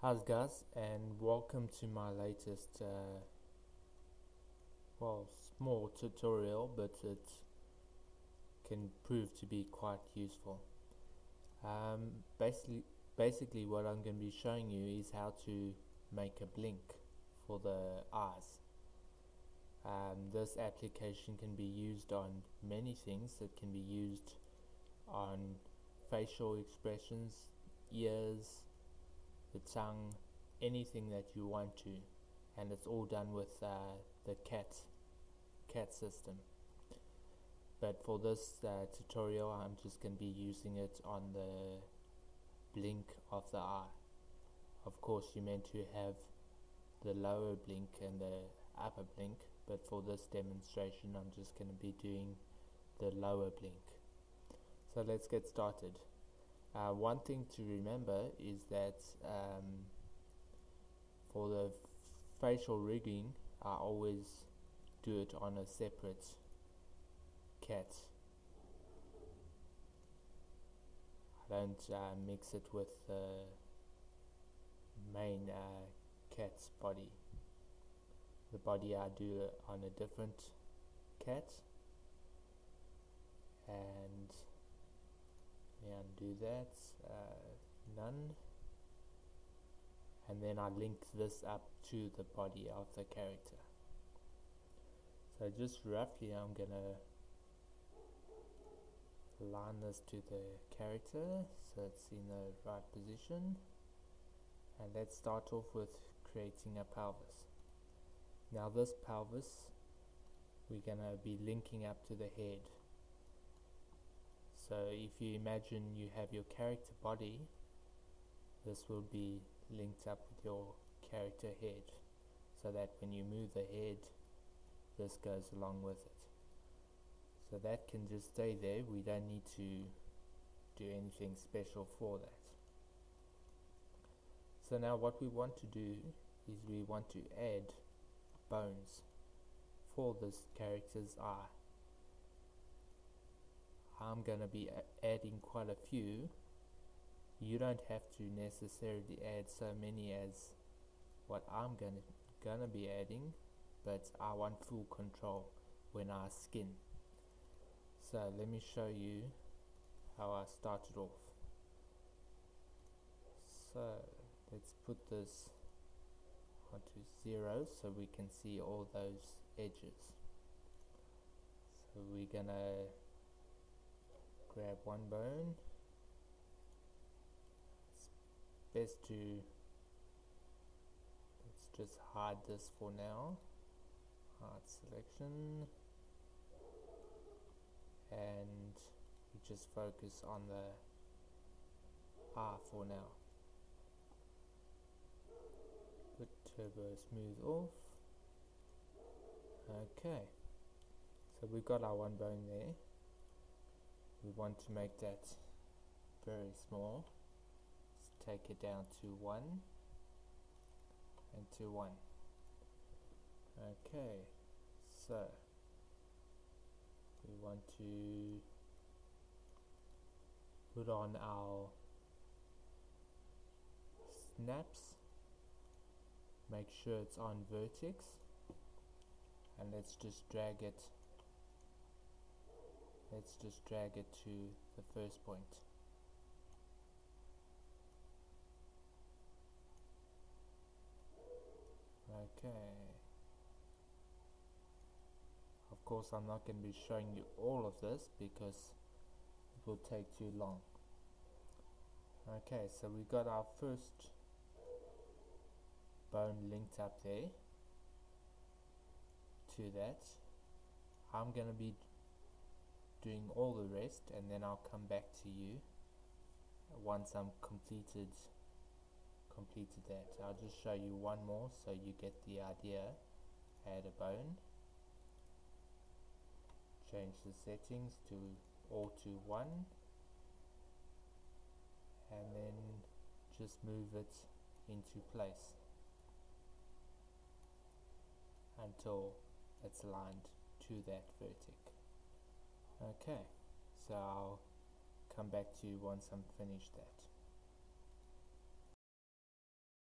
How's guys and welcome to my latest uh, well small tutorial but it can prove to be quite useful. Um, basically basically what I'm going to be showing you is how to make a blink for the eyes. Um, this application can be used on many things. It can be used on facial expressions ears the tongue, anything that you want to and it's all done with uh, the cat cat system. But for this uh, tutorial I'm just going to be using it on the blink of the eye. Of course you're meant to have the lower blink and the upper blink but for this demonstration I'm just going to be doing the lower blink. So let's get started uh, one thing to remember is that um, for the facial rigging I always do it on a separate cat. I don't uh, mix it with the main uh, cat's body. The body I do on a different cat and undo that uh, none. And then I link this up to the body of the character. So just roughly I'm gonna align this to the character so it's in the right position. And let's start off with creating a pelvis. Now this pelvis we're gonna be linking up to the head so if you imagine you have your character body this will be linked up with your character head so that when you move the head this goes along with it. So that can just stay there. We don't need to do anything special for that. So now what we want to do is we want to add bones for this character's eye I'm gonna be adding quite a few. You don't have to necessarily add so many as what I'm gonna gonna be adding but I want full control when I skin. So let me show you how I started off. So let's put this onto zero so we can see all those edges. So we're gonna grab one bone. It's best to let's just hide this for now. Hide selection. And we just focus on the R for now. Put turbo smooth off. Okay. So we've got our one bone there we want to make that very small. Let's take it down to 1 and to 1 okay so we want to put on our snaps make sure it's on vertex and let's just drag it let's just drag it to the first point. Okay. Of course I'm not going to be showing you all of this because it will take too long. Okay so we got our first bone linked up there. To that I'm gonna be doing all the rest and then I'll come back to you once I'm completed completed that. I'll just show you one more so you get the idea. Add a bone. Change the settings to all to 1 and then just move it into place until it's aligned to that vertex okay so I'll come back to you once I'm finished that